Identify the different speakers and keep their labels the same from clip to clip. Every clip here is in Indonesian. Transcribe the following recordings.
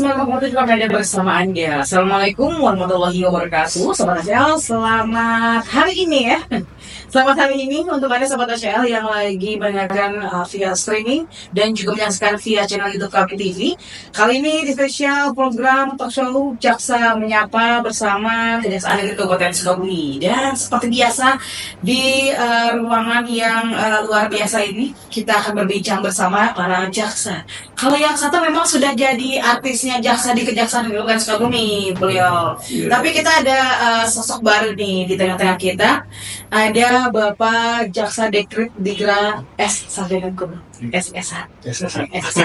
Speaker 1: Semangat waktu juga berada bersama Anda. Assalamualaikum warahmatullahi wabarakatuh. Sobat Acel, selamat hari ini ya. Selamat hari ini untuk Anda Sobat ACL yang lagi mendengarkan uh, via streaming dan juga menyaksikan via channel YouTube kami TV. Kali ini di spesial program talk show Jaksa Menyapa bersama Kejaksaan Negeri Kabupaten Sukabumi. Dan seperti biasa di uh, ruangan yang uh, luar biasa ini kita akan berbincang bersama para jaksa. Kalau yang satu memang sudah jadi artisnya jaksa di Kejaksaan Negeri Kabupaten Sukabumi beliau.
Speaker 2: Iya.
Speaker 1: Tapi kita ada uh, sosok baru nih di tengah-tengah kita. Ada Bapak Jaksa Dekrit Digra S. Sarjana Hukum SSH. SSH.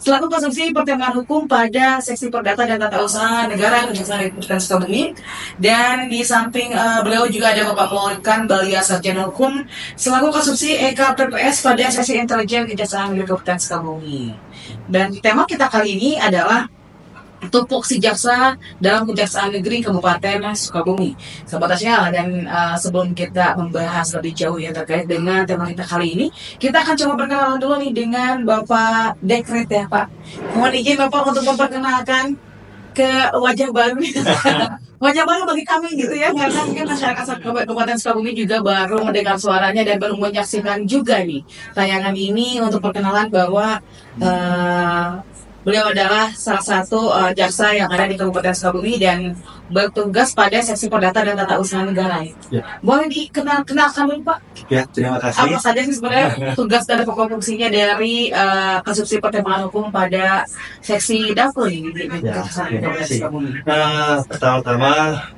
Speaker 1: Selaku konsumsi pertimbangan hukum pada seksi perdata dan tata usaha negara Kejaksaan Kabupaten Sukabumi dan di samping uh, beliau juga ada Bapak Maulkan Balia Sarjana Hukum selaku konsumsi EK PPS pada seksi intelijen Kejaksaan Kabupaten Sukabumi. Dan tema kita kali ini adalah tupoksi jaksa dalam Kejaksaan Negeri Kabupaten Sukabumi. Sobat Asyal, dan uh, sebelum kita membahas lebih jauh ya terkait dengan tema kita kali ini, kita akan coba perkenalan dulu nih dengan Bapak Dekret ya Pak. Mohon izin Bapak untuk memperkenalkan ke wajah baru wajah baru bagi kami gitu ya karena mungkin masyarakat Kabupaten Sukabumi juga baru mendengar suaranya dan baru menyaksikan juga nih tayangan ini untuk perkenalan bahwa uh, Beliau adalah salah satu uh, jaksa yang ada di Kabupaten Sukabumi dan bertugas pada seksi perdata dan tata usaha negara.
Speaker 2: Ya.
Speaker 1: Boleh dikenal kenalkan dulu Pak?
Speaker 2: Ya, terima
Speaker 1: Apa
Speaker 2: kasih.
Speaker 1: saja sih sebenarnya tugas dan pokok fungsinya dari uh, konsumsi pertimbangan hukum pada seksi dapur ini di
Speaker 2: Ya,
Speaker 1: Kabupaten. Sukabumi?
Speaker 2: Nah, pertama-tama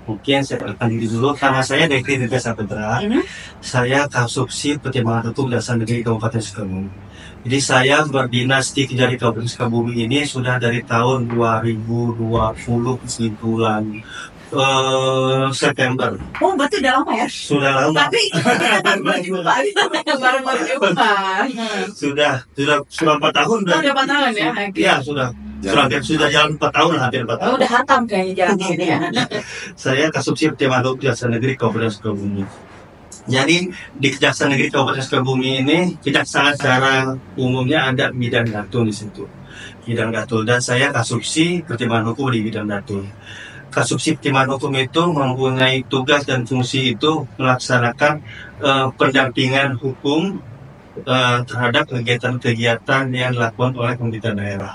Speaker 2: mungkin saya perkenalkan diri dulu. Nama saya Dekri Dirga Saputra.
Speaker 1: Mhm.
Speaker 2: Saya Kasubsi Pertimbangan Hukum Dasar Negeri Kabupaten Sukabumi. Jadi saya berdinas di Kejari Kabupaten Sukabumi ini sudah dari tahun 2020 di bulan eh, September.
Speaker 1: Oh, berarti udah lama ya?
Speaker 2: Sudah lama.
Speaker 1: Tapi kita baru jumpa. Hmm.
Speaker 2: Sudah sudah sudah empat tahun.
Speaker 1: Oh, udah empat tahun ya? Oke.
Speaker 2: Ya sudah. Sudah, sudah jalan empat tahun, hampir empat
Speaker 1: Oh,
Speaker 2: tahun.
Speaker 1: udah hatam kayaknya jalan sini ya.
Speaker 2: Saya Kasubsi Pertimbangan Hukum Kejaksaan Negeri Kabupaten Sukabumi. Jadi di Kejaksaan Negeri Kabupaten Sukabumi ini kejaksaan secara umumnya ada bidang gatul di situ. Bidang gatul dan saya kasubsi pertimbangan hukum di bidang gatul. Kasubsi pertimbangan hukum itu mempunyai tugas dan fungsi itu melaksanakan eh, pendampingan hukum eh, terhadap kegiatan-kegiatan yang dilakukan oleh pemerintah daerah.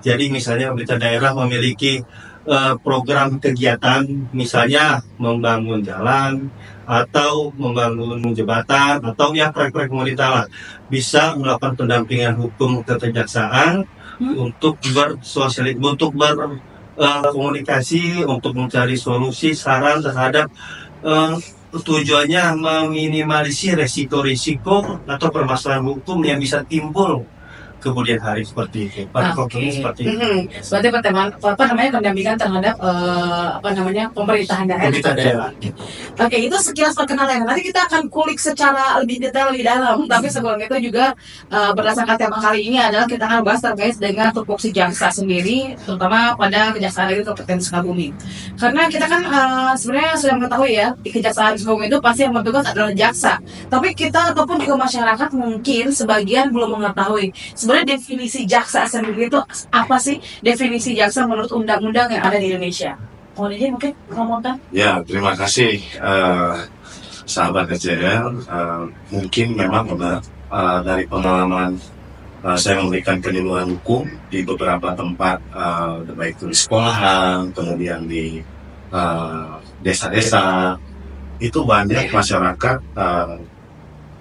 Speaker 2: Jadi misalnya pemerintah daerah memiliki eh, program kegiatan, misalnya membangun jalan, atau membangun jembatan atau ya proyek-proyek pemerintah lah bisa melakukan pendampingan hukum ke kejaksaan
Speaker 1: Hmm.
Speaker 2: untuk bersosialisasi untuk berkomunikasi untuk mencari solusi saran terhadap eh, tujuannya meminimalisir resiko-risiko atau permasalahan hukum yang bisa timbul kemudian hari seperti itu pada konkretnya seperti itu
Speaker 1: Mhm. Berarti pertemuan apa namanya pendampingan terhadap eh, apa namanya pemerintahan daerah.
Speaker 2: pemerintah daerah
Speaker 1: Oke, itu sekilas perkenalan. Nanti kita akan kulik secara lebih detail lebih dalam. Tapi sebelum itu juga eh, berdasarkan tema kali ini adalah kita akan bahas terkait dengan tupoksi jaksa sendiri, terutama pada Kejaksaan Negeri Kabupaten Sukabumi. Karena kita kan eh, sebenarnya sudah mengetahui ya di Kejaksaan Sukabumi itu pasti yang bertugas adalah jaksa. Tapi kita ataupun juga masyarakat mungkin sebagian belum mengetahui sebenarnya definisi jaksa sendiri itu apa sih definisi jaksa menurut undang-undang yang ada di Indonesia. Mohon izin mungkin ngomongkan.
Speaker 3: Ya, terima kasih eh, sahabat KCL. Eh, mungkin memang benar eh, dari pengalaman eh, saya memberikan penyuluhan hukum di beberapa tempat, eh, baik itu di sekolahan, kemudian di eh, desa-desa, itu banyak masyarakat eh,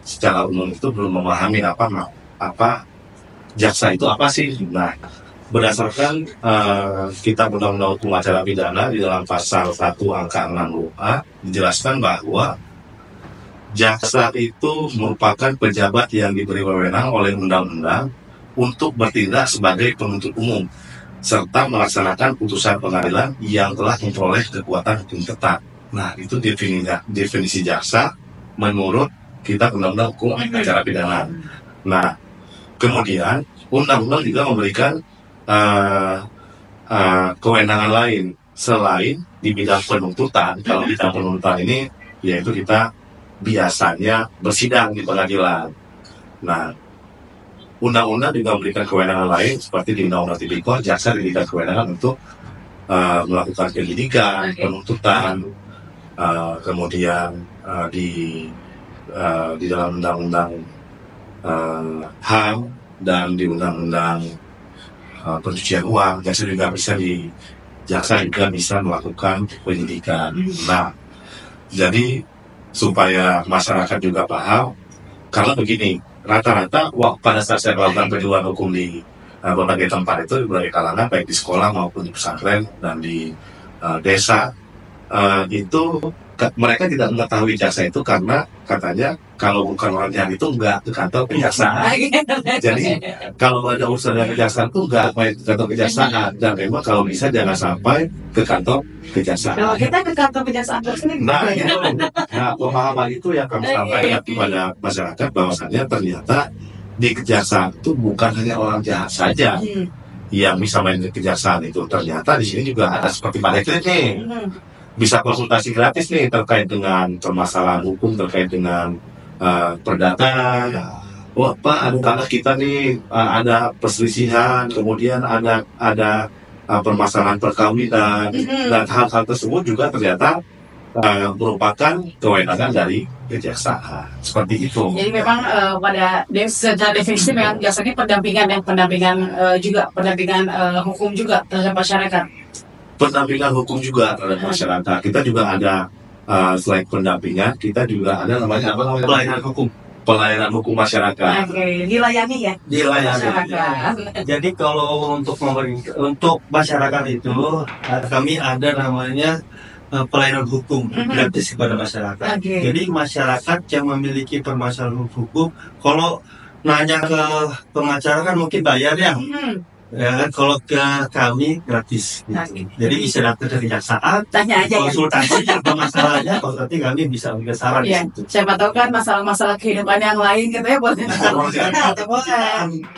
Speaker 3: secara umum itu belum memahami apa apa jaksa itu apa sih. Nah, berdasarkan eh, kitab undang-undang hukum acara pidana di dalam pasal 1 angka 60A dijelaskan bahwa jaksa itu merupakan pejabat yang diberi wewenang oleh undang-undang untuk bertindak sebagai penuntut umum serta melaksanakan putusan pengadilan yang telah memperoleh kekuatan hukum tetap. Nah, itu definisi, definisi jaksa menurut kitab undang-undang hukum acara pidana. Nah, kemudian undang-undang juga memberikan eh, eh, kewenangan lain selain di bidang penuntutan. Kalau bidang penuntutan ini yaitu kita biasanya bersidang di pengadilan. Nah, undang-undang juga memberikan kewenangan lain seperti di undang-undang tipikor jaksa diberikan kewenangan untuk uh, melakukan penyidikan,
Speaker 1: Oke.
Speaker 3: penuntutan, uh, kemudian uh, di uh, di dalam undang-undang uh, HAM dan di undang-undang uh, pencucian uang jaksa juga bisa di jaksa juga bisa melakukan penyidikan. Nah, jadi supaya masyarakat juga paham, karena begini, rata-rata wah, pada saat saya melakukan penjualan hukum di uh, berbagai tempat itu berbagai kalangan baik di sekolah maupun di pesantren dan di uh, desa uh, itu mereka tidak mengetahui jasa itu karena katanya kalau bukan orang jahat itu enggak ke kantor kejaksaan. Jadi kalau ada urusan dengan kejaksaan itu enggak main ke kantor kejaksaan dan memang kalau bisa jangan sampai ke kantor kejaksaan.
Speaker 1: Kalau kita ke kantor kejaksaan terus ini
Speaker 3: Nah, itu. Nah, pemahaman itu yang kami sampaikan kepada masyarakat bahwasannya ternyata di kejaksaan itu bukan hanya orang jahat saja
Speaker 1: Hmm.
Speaker 3: yang bisa main ke kejaksaan itu. Ternyata di sini juga ada seperti Pak nih,
Speaker 1: Hmm.
Speaker 3: Bisa konsultasi gratis nih terkait dengan permasalahan hukum terkait dengan uh, perdata. Wah, Pak, ada tanah kita nih uh, ada perselisihan, kemudian ada ada uh, permasalahan perkawinan
Speaker 1: Mhm.
Speaker 3: dan hal-hal tersebut juga ternyata uh, merupakan kewenangan dari kejaksaan seperti itu.
Speaker 1: Jadi memang eh, pada secara definisi memang biasanya pendampingan yang pendampingan eh, juga pendampingan eh, hukum juga terhadap masyarakat.
Speaker 3: Pendampingan hukum juga terhadap masyarakat. Kita juga ada uh, selain pendampingan, kita juga ada namanya apa namanya
Speaker 2: pelayanan hukum
Speaker 3: pelayanan hukum masyarakat.
Speaker 1: Oke, dilayani ya
Speaker 2: dilayani.
Speaker 1: masyarakat.
Speaker 2: Jadi kalau untuk pemerintah, untuk masyarakat itu eh, kami ada namanya eh, pelayanan hukum
Speaker 1: Mhm.
Speaker 2: gratis kepada masyarakat.
Speaker 1: Oke.
Speaker 2: Jadi masyarakat yang memiliki permasalahan hukum, kalau nanya ke pengacara kan mungkin bayar ya,
Speaker 1: Hmm,
Speaker 2: ya kan? Kalau ke kami gratis. gitu.
Speaker 1: Oke.
Speaker 2: Jadi bisa datang ke kejaksaan,
Speaker 1: Tanya aja ya.
Speaker 2: konsultasi apa masalahnya, kalau nanti kami bisa memberikan saran
Speaker 1: Iya,
Speaker 2: di situ.
Speaker 1: siapa tahu kan masalah-masalah kehidupan yang lain gitu ya boleh. Boleh.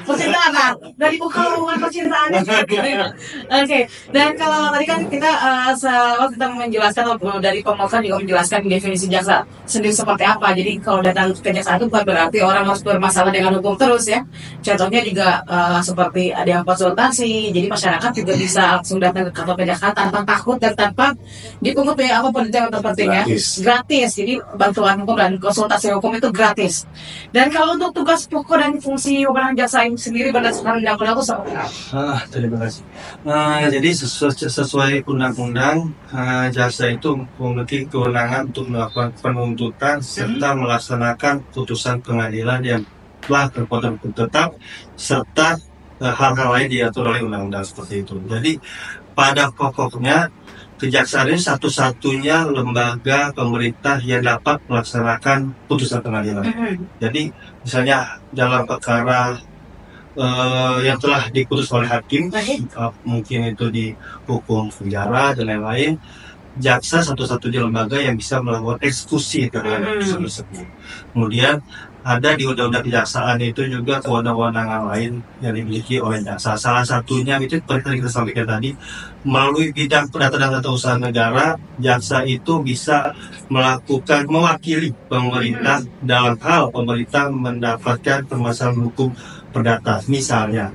Speaker 1: Percintaan, dari buka hubungan percintaan. Oke, dan kalau tadi kan kita uh, selalu kita menjelaskan atau dari pemohon juga menjelaskan definisi jaksa sendiri seperti apa. Jadi kalau datang ke kejaksaan itu bukan berarti orang harus bermasalah dengan hukum terus ya. Contohnya juga uh, seperti ada yang konsultasi, jadi masyarakat juga bisa langsung datang ke kantor kejaksaan tanpa takut dan tanpa dipungut biaya apa pun itu yang terpenting ya
Speaker 3: Gratis.
Speaker 1: gratis. Jadi bantuan hukum dan konsultasi hukum itu gratis. Dan kalau untuk tugas pokok dan fungsi wewenang jaksa ini sendiri berdasarkan undang-undang itu seperti apa?
Speaker 2: Ah, terima kasih. Nah, jadi sesuai, sesuai undang-undang, ah, jaksa itu memiliki kewenangan untuk melakukan penuntutan serta melaksanakan putusan pengadilan yang telah berpotensi hukum tetap serta hal-hal lain diatur oleh undang-undang seperti itu. Jadi pada pokoknya kejaksaan ini satu-satunya lembaga pemerintah yang dapat melaksanakan putusan pengadilan. Jadi misalnya dalam perkara eh, yang telah diputus oleh hakim, eh, mungkin itu di hukum penjara dan lain-lain, jaksa satu-satunya lembaga yang bisa melakukan eksekusi terhadap
Speaker 1: Hmm.
Speaker 2: putusan tersebut. Kemudian ada di undang-undang kejaksaan itu juga kewenangan lain yang dimiliki oleh jaksa. Salah satunya itu seperti kita sampaikan tadi, melalui bidang perdata dan tata usaha negara, jaksa itu bisa melakukan mewakili pemerintah dalam hal pemerintah mendapatkan permasalahan hukum perdata. Misalnya,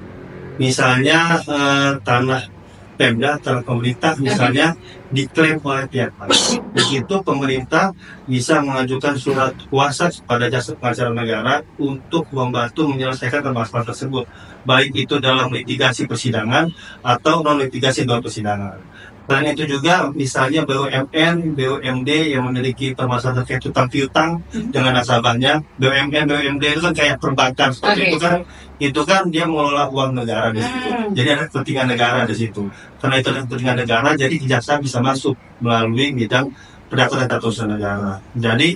Speaker 2: misalnya eh, tanah Pemda, tanah pemerintah misalnya diklaim oleh pihak lain. Begitu pemerintah bisa mengajukan surat kuasa kepada jasa pengacara negara untuk membantu menyelesaikan permasalahan tersebut, baik itu dalam litigasi persidangan atau non litigasi dalam persidangan. Selain itu juga misalnya BUMN, BUMD yang memiliki permasalahan terkait utang piutang dengan nasabahnya, BUMN, BUMD itu kan kayak perbankan seperti
Speaker 1: Oke.
Speaker 2: itu kan, itu kan dia mengelola uang negara di situ.
Speaker 1: Hmm.
Speaker 2: Jadi ada kepentingan negara di situ. Karena itu ada kepentingan negara, jadi kejaksaan bisa masuk melalui bidang perdata dan tata usaha negara. Jadi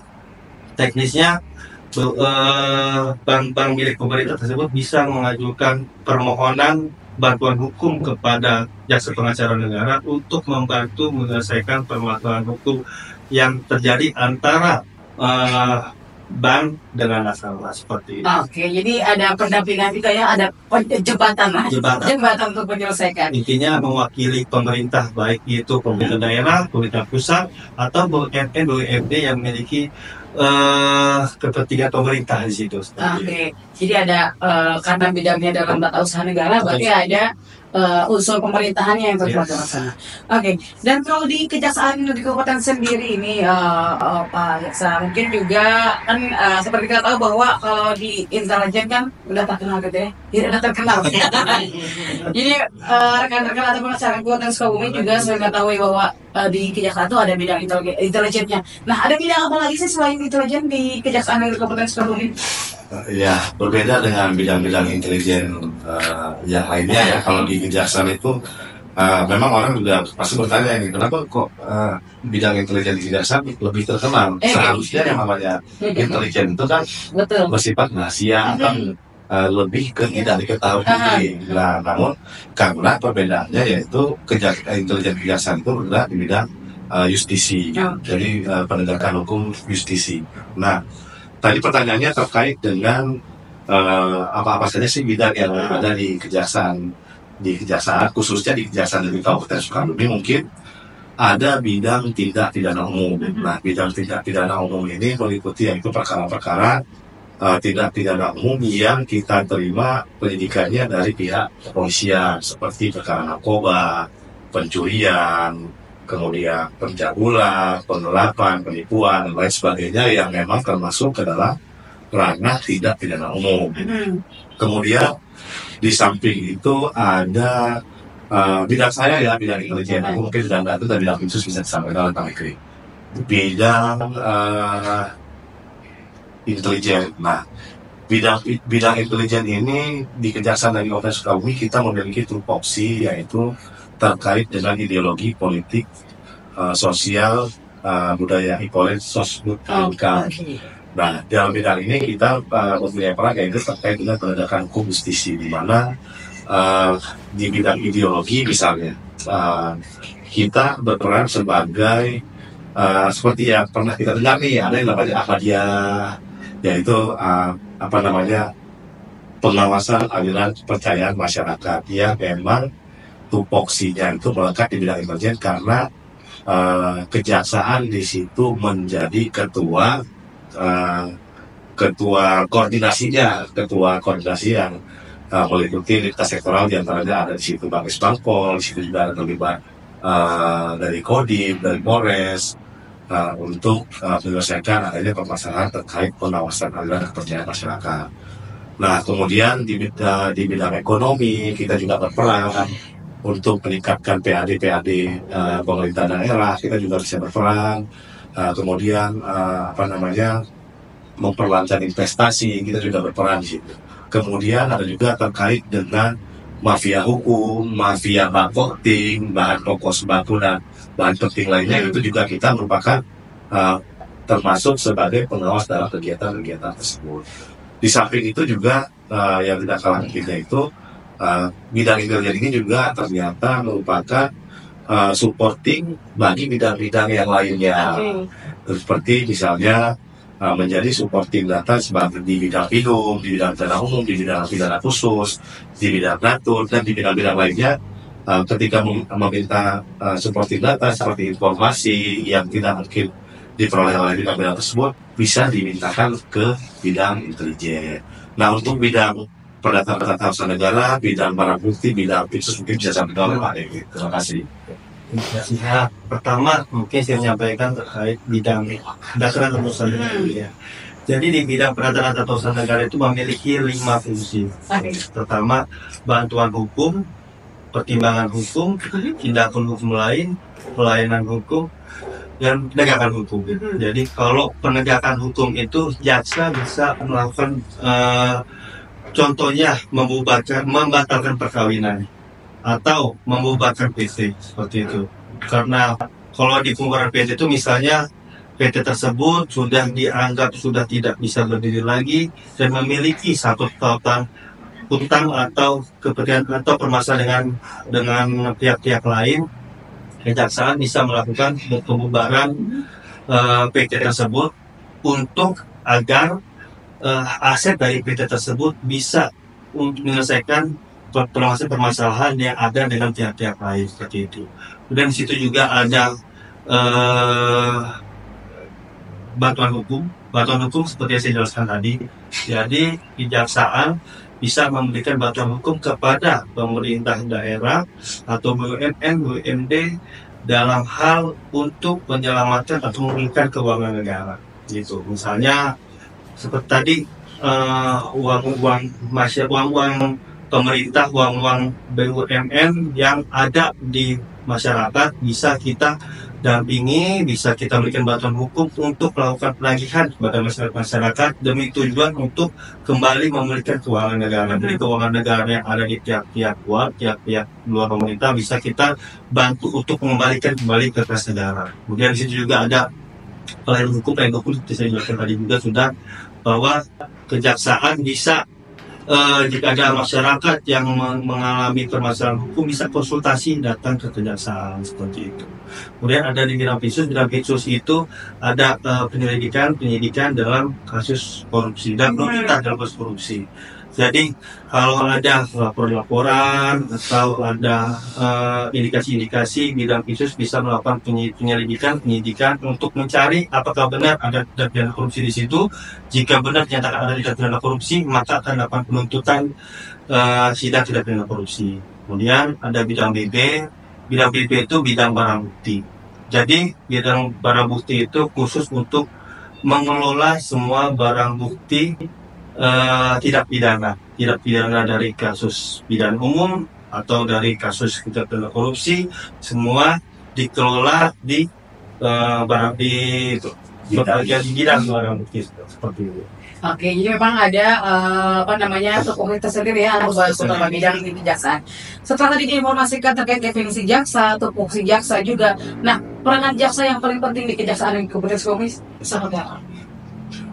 Speaker 2: teknisnya eh, bank-bank milik pemerintah tersebut bisa mengajukan permohonan bantuan hukum kepada jasa pengacara negara untuk membantu menyelesaikan permasalahan hukum yang terjadi antara eh, bank dengan nasabah seperti itu.
Speaker 1: Oke, jadi ada pendampingan juga ya, ada jembatan lah.
Speaker 2: Jembatan.
Speaker 1: Jembatan untuk menyelesaikan.
Speaker 2: intinya mewakili pemerintah baik itu pemerintah daerah, pemerintah pusat atau BUMN BUMD yang memiliki eh kepentingan pemerintah di situ.
Speaker 1: Oke, jadi ada eh, karena bidangnya dalam tata usaha negara, berarti ada eh, unsur pemerintahannya yang terlibat dalam sana. Oke, dan kalau di Kejaksaan Negeri Kabupaten sendiri ini, eh, eh, Pak Jaksa, mungkin juga kan eh, seperti kita tahu bahwa kalau di intelijen kan udah terkenal gitu ya, tidak terkenal. jadi rekan-rekan atau masyarakat Kabupaten Sukabumi juga sering mengetahui bahwa di Kejaksaan itu ada bidang intelijen- intelijennya. Nah, ada bidang apa lagi sih selain intelijen di Kejaksaan Negeri Kabupaten Sukabumi?
Speaker 3: Ya, berbeda dengan bidang-bidang intelijen eh, yang lainnya ya. Kalau di kejaksaan itu eh, memang orang juga pasti bertanya ini, kenapa kok eh, bidang intelijen di kejaksaan lebih terkenal?
Speaker 1: Eh,
Speaker 3: Seharusnya yang namanya intelijen itu kan
Speaker 1: Betul.
Speaker 3: bersifat rahasia atau eh, lebih ke tidak diketahui
Speaker 1: Ah.
Speaker 3: publik. Nah, namun karena perbedaannya yaitu kejak, eh, intelijen kejaksaan itu bergerak di bidang eh, justisi,
Speaker 1: Oh.
Speaker 3: jadi eh, penegakan hukum justisi. Nah, tadi pertanyaannya terkait dengan eh, apa-apa saja sih bidang yang ada di kejaksaan di kejaksaan khususnya di kejaksaan negeri Kabupaten Sukabumi mungkin ada bidang tindak pidana umum. Nah, bidang tindak pidana umum ini meliputi yaitu perkara-perkara eh, tindak pidana umum yang kita terima penyidikannya dari pihak kepolisian seperti perkara narkoba, pencurian, kemudian pencabulan, penggelapan, penipuan, dan lain sebagainya yang memang termasuk ke dalam ranah tindak pidana umum.
Speaker 1: Hmm.
Speaker 3: Kemudian di samping itu ada eh, bidang saya ya bidang intelijen. Aku mungkin bidang data dan bidang khusus bisa disampaikan oleh Pak Fikri. Bidang eh, intelijen. Nah, bidang bidang intelijen ini di Kejaksaan dari Kabupaten Sukabumi kita memiliki tupoksi yaitu terkait dengan ideologi politik, eh, sosial, eh, budaya, ipolin, sosbud,
Speaker 1: Oh,
Speaker 3: income.
Speaker 1: oke.
Speaker 3: Nah, dalam bidang ini kita uh, mempunyai peran yaitu terkait dengan penegakan hukum justisi di mana uh, di bidang ideologi misalnya uh, kita berperan sebagai uh, seperti yang pernah kita dengar nih ada yang namanya Ahmadiyah yaitu uh, apa namanya pengawasan aliran kepercayaan masyarakat yang memang tupoksinya itu melekat di bidang intelijen karena uh, kejaksaan di situ menjadi ketua uh, ketua koordinasinya, ketua koordinasi yang uh, meliputi lintas sektoral di antaranya ada di situ Bang Isbangpol, di situ juga ada terlibat uh, dari Kodim, dari Polres uh, untuk uh, menyelesaikan adanya permasalahan terkait pengawasan aliran kepercayaan masyarakat. Nah, kemudian di bidang, di bidang ekonomi kita juga berperan untuk meningkatkan PAD-PAD uh, pemerintah daerah, kita juga bisa berperan Uh, kemudian uh, apa namanya memperlancar investasi kita juga berperan di situ. Kemudian ada juga terkait dengan mafia hukum, mafia marketing, bahan pokok sembako dan bahan penting lainnya itu juga kita merupakan uh, termasuk sebagai pengawas dalam kegiatan-kegiatan tersebut. Di samping itu juga uh, yang tidak kalah pentingnya itu uh, bidang intelijen ini juga ternyata merupakan uh, supporting bagi bidang-bidang yang lainnya
Speaker 1: Oke.
Speaker 3: seperti misalnya uh, menjadi supporting data sebagai di bidang minum, di bidang pidana umum, di bidang pidana khusus, di bidang natur dan di bidang-bidang lainnya uh, ketika mem- meminta uh, supporting data seperti informasi yang tidak mungkin diperoleh oleh bidang-bidang tersebut bisa dimintakan ke bidang intelijen. Nah untuk bidang usaha negara, bidang barang bukti, bidang khusus mungkin bisa sampaikan oleh Pak Dewi. Terima kasih.
Speaker 2: Nah, pertama mungkin saya menyampaikan terkait bidang dasar dan usaha negara ya. Jadi di bidang peradaban tata usaha negara itu memiliki lima fungsi. Pertama, bantuan hukum, pertimbangan hukum, tindakan hukum lain, pelayanan hukum, dan penegakan hukum. Jadi kalau penegakan hukum itu jaksa bisa melakukan eh, contohnya membubarkan, membatalkan perkawinan atau membubarkan PT seperti itu. Karena kalau di pembubaran PT itu misalnya PT tersebut sudah dianggap sudah tidak bisa berdiri lagi dan memiliki satu tautan utang atau kepentingan atau permasalahan dengan dengan pihak-pihak lain kejaksaan bisa melakukan pembubaran eh, PT tersebut untuk agar eh, aset dari PT tersebut bisa untuk menyelesaikan per- permasalahan-permasalahan yang ada dengan pihak-pihak lain seperti itu. Dan di situ juga ada eh, bantuan hukum bantuan hukum seperti yang saya jelaskan tadi. Jadi kejaksaan bisa memberikan bantuan hukum kepada pemerintah daerah atau BUMN, BUMD dalam hal untuk menyelamatkan atau memulihkan keuangan negara. Gitu. Misalnya seperti tadi eh, uang-uang masyarakat, uang-uang pemerintah, uang-uang BUMN yang ada di masyarakat bisa kita dampingi, bisa kita berikan bantuan hukum untuk melakukan penagihan kepada masyarakat masyarakat demi tujuan untuk kembali memulihkan keuangan negara. Jadi keuangan negara yang ada di pihak-pihak luar, pihak-pihak luar pemerintah bisa kita bantu untuk mengembalikan kembali ke kas negara. Kemudian di situ juga ada pelayanan hukum, pelayanan hukum seperti saya jelaskan tadi juga sudah bahwa kejaksaan bisa eh, jika ada masyarakat yang meng- mengalami permasalahan hukum bisa konsultasi datang ke kejaksaan seperti itu. Kemudian ada di bidang pinsus, bidang pinsus itu ada eh, penyelidikan penyidikan dalam kasus korupsi dan pemerintah dalam kasus korupsi. Jadi kalau ada laporan-laporan atau ada eh, indikasi-indikasi bidang pinsus bisa melakukan penyelidikan penyidikan untuk mencari apakah benar ada tindak pidana korupsi di situ. Jika benar dinyatakan ada tindak pidana korupsi, maka akan dilakukan penuntutan eh, sidang tindak pidana korupsi. Kemudian ada bidang BB, bidang BB itu bidang barang bukti. Jadi bidang barang bukti itu khusus untuk mengelola semua barang bukti eh, tidak pidana, tidak pidana dari kasus pidana umum atau dari kasus tindak pidana korupsi, semua dikelola di eh, barang di itu, berbagai bidang barang bukti seperti itu.
Speaker 1: Oke, jadi memang ada eh, apa namanya tupoksi tersendiri ya untuk beberapa bidang di kejaksaan. Setelah tadi diinformasikan terkait definisi jaksa, tupoksi jaksa juga. Nah, peranan jaksa yang paling penting di kejaksaan dan kompetensi komis seperti apa?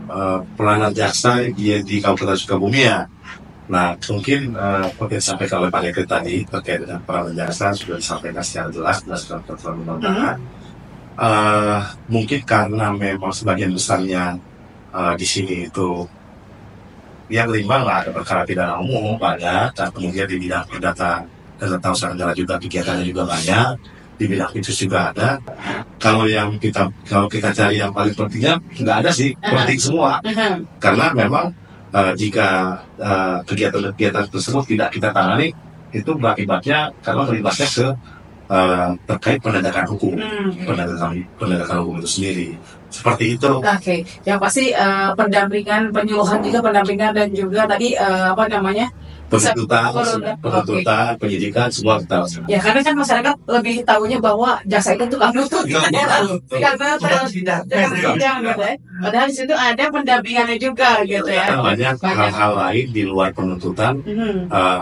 Speaker 3: Eh, peranan jaksa dia di Kabupaten Sukabumi ya. Nah, mungkin seperti yang disampaikan oleh Pak Ekrit tadi terkait dengan peranan jaksa sudah disampaikan secara jelas dalam peraturan undang-undangan. Eh, mungkin karena memang sebagian besarnya eh, di sini itu yang kelima lah ada perkara pidana umum banyak dan kemudian di bidang perdata dan tata usaha negara juga kegiatannya juga banyak di bidang itu juga ada. Kalau yang kita kalau kita cari yang paling pentingnya nggak ada sih. Penting semua. Karena memang eh, jika eh, kegiatan-kegiatan tersebut tidak kita tangani itu berakibatnya karena melibatnya ke eh, terkait penegakan hukum.
Speaker 1: Hmm.
Speaker 3: penegakan penegakan hukum itu sendiri. Seperti itu.
Speaker 1: Oke, yang pasti eh, pendampingan, penyuluhan juga pendampingan dan juga tadi eh, apa namanya?
Speaker 3: Penuntutan
Speaker 1: Penuntutan,
Speaker 3: penyidikan semua kita
Speaker 1: Ya karena kan masyarakat lebih tahunya bahwa jasa itu tukang.
Speaker 3: Iya, betul.
Speaker 1: Karena ya. Padahal di situ ada pendampingannya juga gitu ya.
Speaker 3: banyak hal-hal lain di luar penuntutan.
Speaker 1: Hmm.
Speaker 3: eh,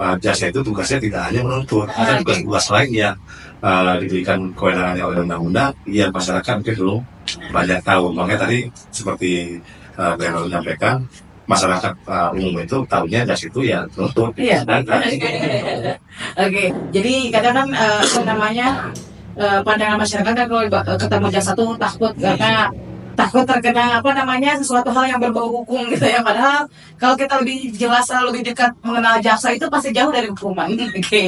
Speaker 3: eh, jasa itu tugasnya tidak hanya menuntut, ada tugas-tugas lain yang eh, diberikan kewenangannya oleh undang-undang. Yang masyarakat mungkin belum banyak tahu. Makanya tadi seperti uh, Glenn menyampaikan, masyarakat eh, umum itu tahunya jasa itu ya menuntut.
Speaker 1: Iya. Oke, jadi kadang kan eh, apa namanya eh, pandangan masyarakat kan kalau ketemu jasa tuh takut karena takut terkena apa namanya sesuatu hal yang berbau hukum gitu ya. Padahal kalau kita lebih jelas lebih dekat mengenal jaksa itu pasti jauh dari hukuman oke.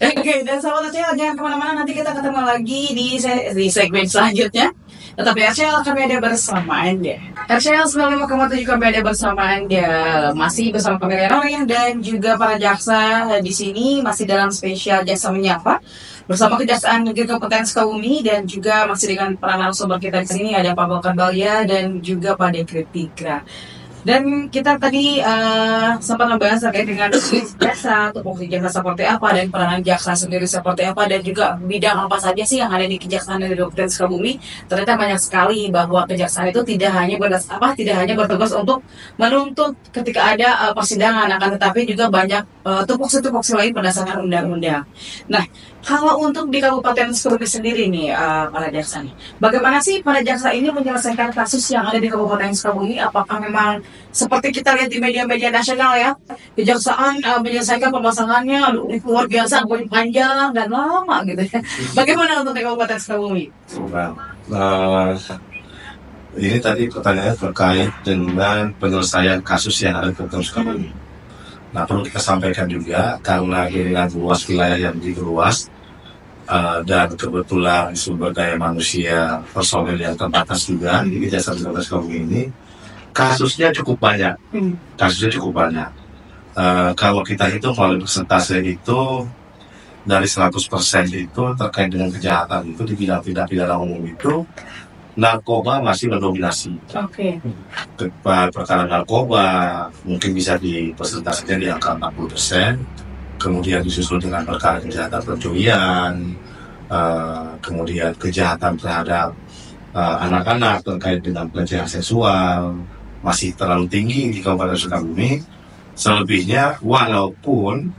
Speaker 1: oke dan sahabat RCL jangan ke mana-mana nanti kita ketemu lagi di se- di segmen selanjutnya. Tetap di RCL kami ada bersama anda. RCL 95,7 kami ada bersama anda. Masih bersama kami Roy dan juga para jaksa di sini masih dalam spesial jaksa menyapa bersama Kejaksaan Negeri Kabupaten Sukabumi dan juga masih dengan para narasumber kita di sini ada Pak Balkan Balya dan juga Pak Dekret Tigra. Dan kita tadi eh, sempat membahas terkait dengan jasa, tupoksi jasa seperti apa dan peranan jaksa sendiri seperti apa dan juga bidang apa saja sih yang ada di Kejaksaan Negeri Kabupaten Sukabumi. Ternyata banyak sekali bahwa kejaksaan itu tidak hanya berdas apa tidak hanya bertugas untuk menuntut ketika ada eh, persidangan akan tetapi juga banyak eh, tupoksi-tupoksi lain berdasarkan undang-undang. Nah, kalau untuk di Kabupaten Sukabumi sendiri nih eh, para jaksa nih, bagaimana sih para jaksa ini menyelesaikan kasus yang ada di Kabupaten Sukabumi? Apakah memang seperti kita lihat di media-media nasional ya, kejaksaan eh, menyelesaikan pemasangannya luar biasa, panjang dan lama gitu ya. Bagaimana untuk di Kabupaten Sukabumi?
Speaker 3: Nah, eh, ini tadi pertanyaannya terkait dengan penyelesaian kasus yang ada di Kabupaten Sukabumi. Nah, perlu kita sampaikan juga karena dengan luas wilayah yang begitu luas, Uh, dan kebetulan sumber daya manusia personil yang terbatas juga di Kejaksaan Negeri Sukabumi ini kasusnya cukup banyak
Speaker 1: Hmm.
Speaker 3: kasusnya cukup banyak Uh, kalau kita hitung melalui persentase itu dari 100% itu terkait dengan kejahatan itu di bidang tindak pidana umum itu narkoba masih mendominasi
Speaker 1: Oke.
Speaker 3: Ke- perkara narkoba mungkin bisa dipresentasikan di angka 40 kemudian disusul dengan perkara kejahatan pencurian eh, kemudian kejahatan terhadap eh, anak-anak terkait dengan pelecehan seksual masih terlalu tinggi di Kabupaten Sukabumi selebihnya walaupun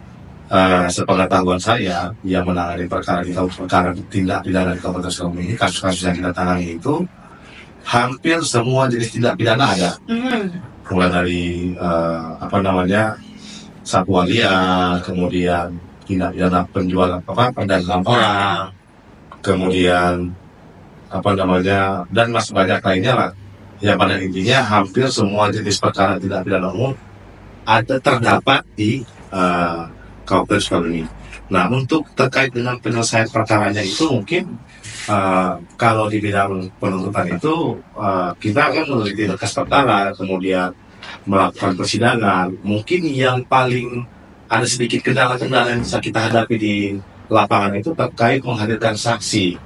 Speaker 3: eh, sepengetahuan saya yang menangani perkara di perkara tindak pidana di Kabupaten Sukabumi ini kasus-kasus yang kita tangani itu hampir semua jenis tindak pidana ada
Speaker 1: Hmm.
Speaker 3: mulai dari eh, apa namanya satwa liar, kemudian tindak pidana penjualan apa perdagangan orang, kemudian apa namanya dan masih banyak lainnya lah. Yang pada intinya hampir semua jenis perkara tindak pidana umum ada terdapat di eh, Kabupaten Sukabumi. Nah untuk terkait dengan penyelesaian perkaranya itu mungkin eh, kalau di bidang penuntutan itu eh, kita akan meneliti berkas perkara, kemudian melakukan persidangan. Mungkin yang paling ada sedikit kendala-kendala yang bisa kita hadapi di lapangan itu terkait menghadirkan saksi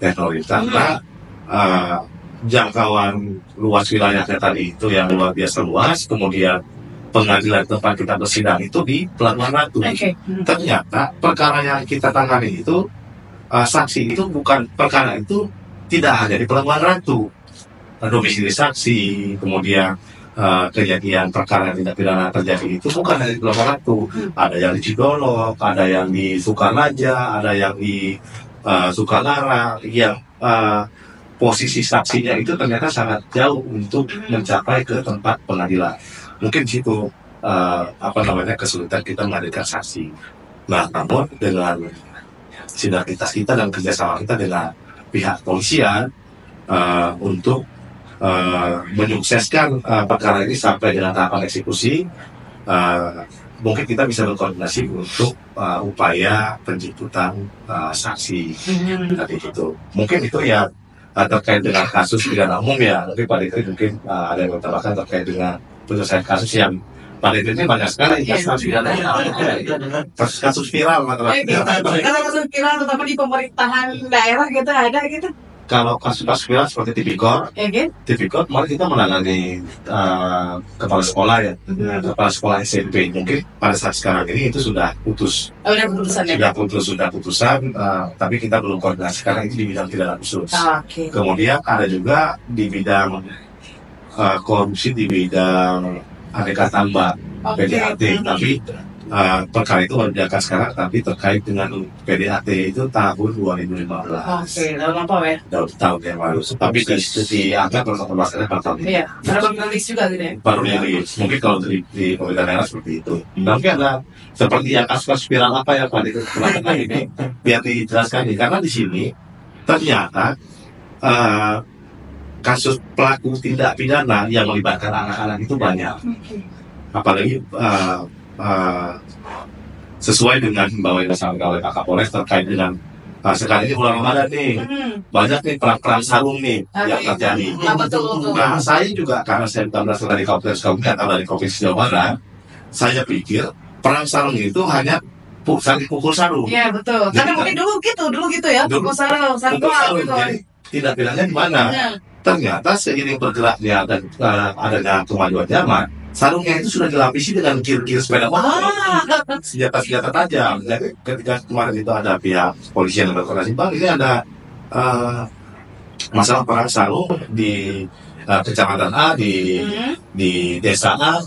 Speaker 3: teknologi karena eh, jangkauan luas wilayahnya tadi itu yang luar biasa luas, kemudian pengadilan tempat kita bersidang itu di Pelabuhan Ratu
Speaker 1: Oke. Hmm.
Speaker 3: ternyata perkara yang kita tangani itu uh, saksi itu bukan perkara itu tidak hanya di Pelabuhan Ratu Uh, domisili saksi kemudian uh, kejadian perkara yang tidak pidana terjadi itu bukan di Pelabuhan Ratu ada yang di Cidolok ada yang di Sukaraja ada yang di uh, Sukalarang yang uh, posisi saksinya itu ternyata sangat jauh untuk mencapai ke tempat pengadilan mungkin di situ uh, apa namanya kesulitan kita menghadirkan saksi. Nah, namun dengan sinergitas kita dan kerjasama kita dengan pihak polisian uh, untuk uh, menyukseskan uh, perkara ini sampai dengan tahapan eksekusi, uh, mungkin kita bisa berkoordinasi untuk uh, upaya penjemputan uh, saksi
Speaker 1: Hmm.
Speaker 3: tadi itu. Mungkin itu ya uh, terkait dengan kasus pidana umum ya. Tapi Pak Dikri mungkin uh, ada yang menambahkan terkait dengan penyelesaian kasus yang Pak Dikri ini banyak sekali
Speaker 1: Iya.
Speaker 3: kasus pidana. Kasus kasus viral masalah.
Speaker 1: Eh. Kalau kasus viral terutama di pemerintahan daerah gitu ada gitu.
Speaker 3: Kalau kasus-kasus viral seperti Tipikor,
Speaker 1: kan?
Speaker 3: Tipikor kemarin kita menangani uh, kepala sekolah ya, kepala sekolah SMP. Mungkin pada saat sekarang ini itu sudah putus,
Speaker 1: Oh, udah keputusan ya.
Speaker 3: sudah putus, sudah putusan. uh, tapi kita belum koordinasi karena ini di bidang pidana khusus.
Speaker 1: Ah, Oke.
Speaker 3: Kemudian ada juga di bidang uh, korupsi di bidang aneka tambah
Speaker 1: Oke.
Speaker 3: PDAT, tapi uh, perkara itu baru diangkat sekarang, tapi terkait dengan PDAT itu tahun 2015,
Speaker 1: Oke, dalam apa ya?
Speaker 3: tahun, tahun yang lalu. Tapi di, diangkat oleh pembahasannya pada tahun ini.
Speaker 1: Iya, bang rilis juga gitu ya.
Speaker 3: Baru rilis. Mungkin kalau di, di pemerintah daerah seperti itu. Nah, mungkin ada seperti yang kasus viral apa yang pada kelakukan ini, biar dijelaskan nih. Karena di sini ternyata uh, kasus pelaku tindak pidana yang melibatkan anak-anak itu banyak. apalagi uh, uh, sesuai dengan himbauan yang disampaikan oleh Pak Kapolres terkait dengan uh, sekarang ini bulan Ramadan nih
Speaker 1: Hmm.
Speaker 3: banyak nih perang-perang sarung nih yang terjadi.
Speaker 1: Ah, betul, betul.
Speaker 3: Nah saya juga karena saya bukan berasal dari Kabupaten Sukabumi atau dari Provinsi Jawa Barat, saya pikir perang sarung itu hanya saling pukul sarung.
Speaker 1: Iya betul. Karena mungkin dulu gitu, dulu gitu ya.
Speaker 3: Dulu.
Speaker 1: Pukul sarung, sarung
Speaker 3: Pukul sarung.
Speaker 1: gitu.
Speaker 3: Jadi tidak pidana di mana?
Speaker 1: Nah,
Speaker 3: Ternyata seiring bergeraknya dan uh, adanya kemajuan zaman, sarungnya itu sudah dilapisi dengan kir-kir sepeda motor. Senjata-senjata tajam. Jadi ketika kemarin itu ada pihak polisi yang berkoordinasi, bang ini ada eh, masalah perang sarung di eh, kecamatan A di
Speaker 1: hmm.
Speaker 3: di desa A.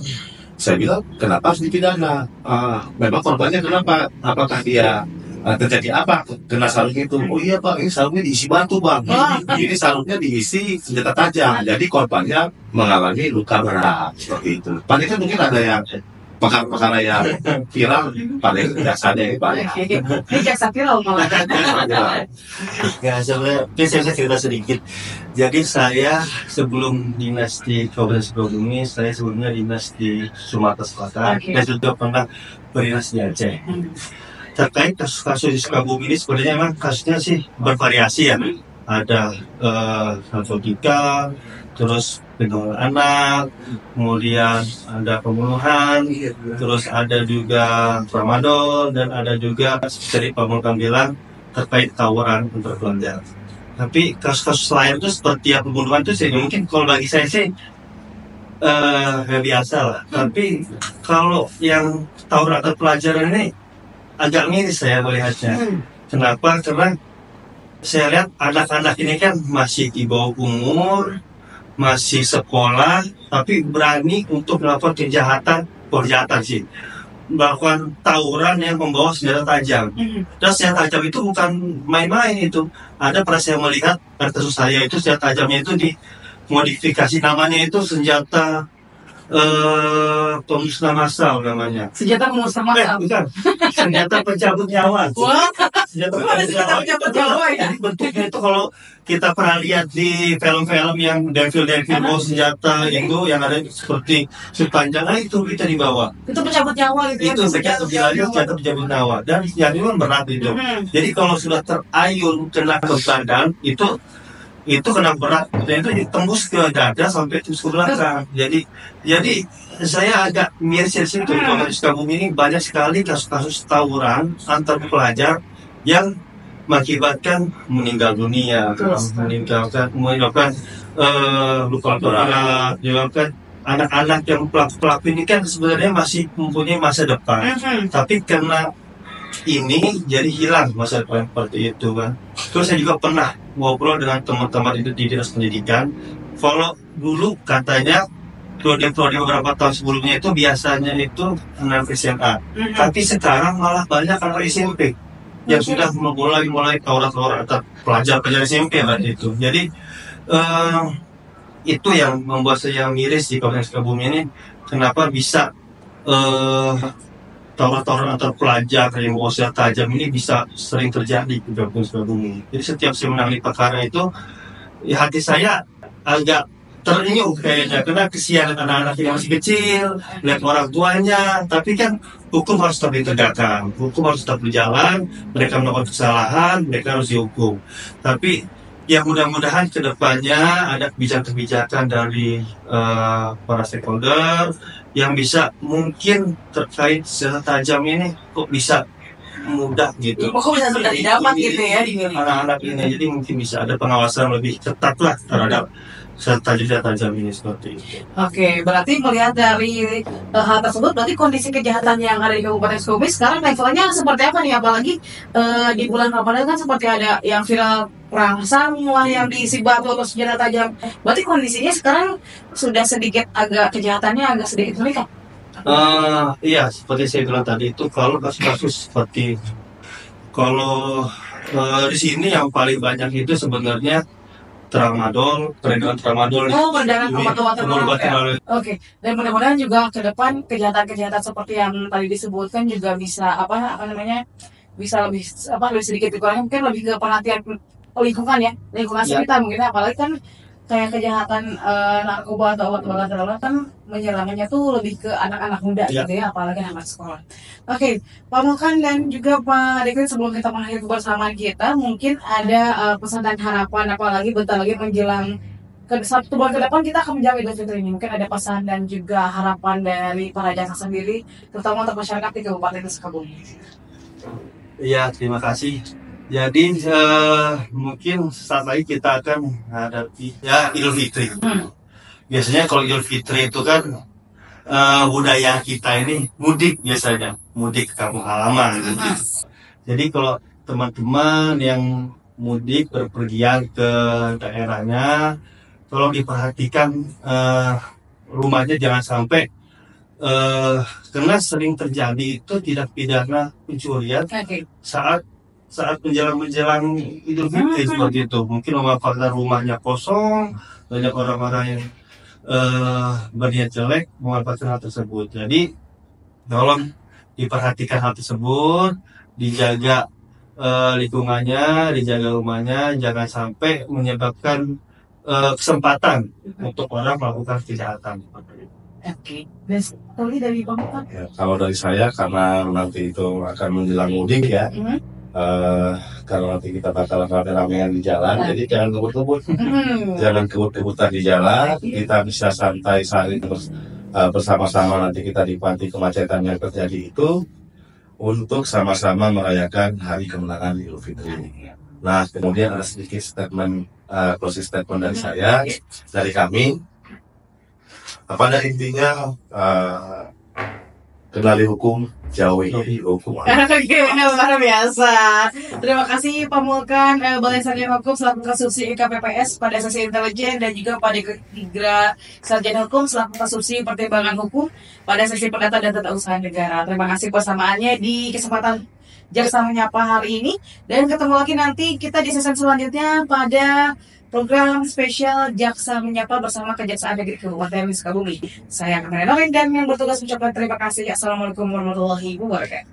Speaker 3: Saya bilang kenapa harus dipidana? Ah, memang korbannya kenapa? Apakah dia eh, terjadi apa kena sarung itu? Oh iya bang, ini sarungnya diisi batu bang. Ini sarungnya diisi senjata tajam. Jadi korbannya mengalami luka berat seperti itu. Padahal mungkin ada yang perkara-perkara yang viral jaksanya Pak.
Speaker 1: Oke. Ini jaksa viral malah.
Speaker 2: Ya, sebenarnya saya bisa cerita sedikit. Jadi saya sebelum dinas di Kabupaten Sukabumi, saya sebelumnya dinas di Sumatera Selatan
Speaker 1: Oke.
Speaker 2: dan juga pernah berdinas di Aceh.
Speaker 1: Hmm.
Speaker 2: Terkait kasus-kasus di Sukabumi ini sebenarnya memang kasusnya sih bervariasi ya. Ada eh, narkotika, terus penjualan anak, kemudian ada pembunuhan, terus ada juga tramadol dan ada juga seperti Pak Mulkan bilang terkait tawuran untuk pelajar. Tapi kasus-kasus lain itu seperti yang pembunuhan itu sih mungkin kalau bagi saya sih eh ya biasa lah. Tapi kalau yang tawuran atau pelajaran ini agak miris saya melihatnya. Kenapa? Karena saya lihat anak-anak ini kan masih di bawah umur, masih sekolah, tapi berani untuk melakukan kejahatan, kejahatan sih. Melakukan tawuran yang membawa senjata tajam. Dan senjata tajam itu bukan main-main itu. Ada pernah saya melihat kasus saya itu senjata tajamnya itu dimodifikasi namanya itu senjata eh pemusnah massal namanya.
Speaker 1: Senjata pemusnah
Speaker 2: Eh,
Speaker 1: massal.
Speaker 2: bukan. Senjata pencabut nyawa.
Speaker 1: Wah,
Speaker 2: Senjata
Speaker 1: senjata pencabut nyawa ya?
Speaker 2: Jadi bentuknya itu kalau kita pernah lihat di film-film yang devil-devil bawa senjata itu yang ada seperti sepanjang ah, itu kita dibawa.
Speaker 1: itu pencabut nyawa gitu ya.
Speaker 2: Itu senjata bilangnya senjata pencabut nyawa dan yang itu kan berat itu.
Speaker 1: Hmm.
Speaker 2: Jadi kalau sudah terayun kena ke badan itu itu kena berat. Dan itu tembus ke dada sampai terus ke belakang. Jadi jadi saya agak miris di situ kalau di Sukabumi ini banyak sekali kasus-kasus tawuran antar pelajar yang mengakibatkan meninggal dunia,
Speaker 1: Terus.
Speaker 2: meninggalkan menyebabkan eh, luka berat, menyebabkan anak-anak yang pelaku-pelaku ini kan sebenarnya masih mempunyai masa depan.
Speaker 1: Mhm.
Speaker 2: tapi karena ini jadi hilang masa depan seperti itu kan. Terus saya juga pernah ngobrol dengan teman-teman itu di dinas pendidikan. Kalau dulu katanya prodi-prodi beberapa tahun sebelumnya itu biasanya itu anak SMA
Speaker 1: Mhm.
Speaker 2: tapi sekarang malah banyak anak SMP yang
Speaker 1: Mhm.
Speaker 2: sudah mulai mulai tawuran-tawuran atau pelajar-pelajar SMP lah itu. Jadi eh, itu yang membuat saya miris di Kabupaten Sukabumi ini. Kenapa bisa eh tawuran-tawuran antar pelajar yang senjata tajam ini bisa sering terjadi di Kabupaten Sukabumi. Jadi setiap saya menangani perkara itu, ya hati saya agak terenyuh kayaknya karena kesian anak-anak yang masih kecil, lihat orang tuanya, tapi kan hukum harus tetap ditegakkan, hukum harus tetap berjalan, mereka melakukan kesalahan, mereka harus dihukum. Tapi ya mudah-mudahan ke depannya ada kebijakan-kebijakan dari eh, para stakeholder yang bisa mungkin terkait senjata tajam ini kok bisa mudah gitu.
Speaker 1: Kok bisa sudah didapat gitu ya di
Speaker 2: Anak-anak ini jadi mungkin bisa ada pengawasan lebih ketat lah terhadap senjata tajam ini seperti itu.
Speaker 1: Oke, berarti melihat dari eh, hal tersebut, berarti kondisi kejahatan yang ada di Kabupaten Sukabumi sekarang levelnya seperti apa nih? Apalagi eh, di bulan Ramadan kan seperti ada yang viral perang semua yang diisi batu atau senjata tajam. Berarti kondisinya sekarang sudah sedikit agak kejahatannya agak sedikit meningkat.
Speaker 2: Eh, iya, seperti saya bilang tadi itu kalau kasus-kasus seperti kalau eh, di sini yang paling banyak itu sebenarnya tramadol, peredaran tramadol.
Speaker 1: Oh, peredaran obat-obatan ya. Oke, dan mudah-mudahan juga ke depan kejahatan-kejahatan seperti yang tadi disebutkan juga bisa apa apa namanya bisa lebih apa lebih sedikit dikurangi mungkin lebih ke perhatian lingkungan ya lingkungan
Speaker 2: Ya.
Speaker 1: sekitar mungkin apalagi kan kayak kejahatan eh, narkoba atau obat-obatan terlarang kan menyerangnya tuh lebih ke anak-anak muda
Speaker 2: Ya.
Speaker 1: gitu ya apalagi anak sekolah. Oke, Pak Mulkan dan juga Pak Dekin sebelum kita mengakhiri kebersamaan kita mungkin ada eh, pesan dan harapan apalagi bentar lagi menjelang ke satu bulan ke depan kita akan menjaga Idul Fitri ini. Mungkin ada pesan dan juga harapan dari para jaksa sendiri, terutama untuk masyarakat di Kabupaten Sukabumi.
Speaker 2: Iya, terima kasih. Jadi eh, mungkin saat lagi kita akan menghadapi ya Idul Fitri.
Speaker 1: Hmm.
Speaker 2: Biasanya kalau Idul Fitri itu kan eh, budaya kita ini mudik biasanya, mudik ke kampung halaman. Jadi kalau teman-teman yang mudik berpergian ke daerahnya, tolong diperhatikan eh, rumahnya jangan sampai eh, karena sering terjadi itu tidak pidana pencurian
Speaker 1: Oke,
Speaker 2: saat saat menjelang menjelang Idul Fitri
Speaker 1: Hmm.
Speaker 2: seperti itu mungkin memanfaatkan rumahnya kosong banyak orang-orang yang eh, berniat jelek memanfaatkan hal tersebut jadi tolong diperhatikan hal tersebut dijaga eh, lingkungannya dijaga rumahnya jangan sampai menyebabkan eh, kesempatan untuk orang melakukan kejahatan
Speaker 1: Oke. Sekali dari Bapak.
Speaker 3: Ya, kalau dari saya karena nanti itu akan menjelang mudik ya,
Speaker 1: Hmm.
Speaker 3: Eh karena nanti kita bakal rame-ramean di jalan,
Speaker 1: Ah.
Speaker 3: jadi jangan kebut-kebut,
Speaker 1: Hmm.
Speaker 3: jangan kebut-kebutan di jalan, kita bisa santai saling bers- eh, bersama-sama nanti kita nikmati kemacetan yang terjadi itu untuk sama-sama merayakan hari kemenangan Idul Fitri. Nah, kemudian ada sedikit statement, eh, closing statement dari saya, dari kami. Pada intinya, eh, kenali hukum, jauhi hukum.
Speaker 1: Oke, luar biasa. Terima kasih Pak Mulkan, eh, Balai Sarjana Hukum selaku konstruksi KPPS pada sesi intelijen dan juga pada Tigra Sarjana Hukum selaku konstruksi pertimbangan hukum pada sesi perdata dan tata usaha negara. Terima kasih persamaannya di kesempatan Jaksa Menyapa hari ini dan ketemu lagi nanti kita di season selanjutnya pada program spesial Jaksa Menyapa bersama Kejaksaan Negeri Kabupaten Sukabumi. Saya Kamera Norin dan yang bertugas mengucapkan terima kasih. Assalamualaikum warahmatullahi wabarakatuh.